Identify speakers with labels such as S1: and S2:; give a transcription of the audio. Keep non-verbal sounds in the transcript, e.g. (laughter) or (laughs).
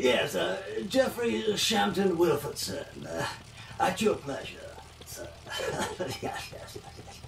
S1: Yes, uh, Geoffrey Shampton Wilfordson. Uh, at your pleasure, sir. (laughs) yes, yes, yes.